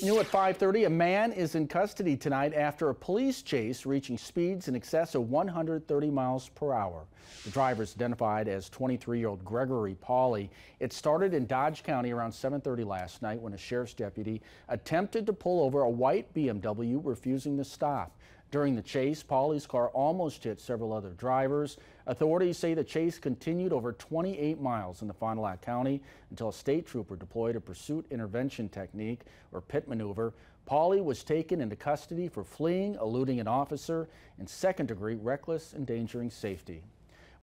New at 5:30, a man is in custody tonight after a police chase reaching speeds in excess of 130 miles per hour. The driver is identified as 23-year-old Gregory Pauley. It started in Dodge County around 7:30 last night when a sheriff's deputy attempted to pull over a white BMW, refusing to stop. During the chase, Pauley's car almost hit several other drivers. Authorities say the chase continued over 28 miles in the Fond du Lac County until a state trooper deployed a pursuit intervention technique or PIT maneuver. Pauley was taken into custody for fleeing, eluding an officer, and second degree reckless endangering safety.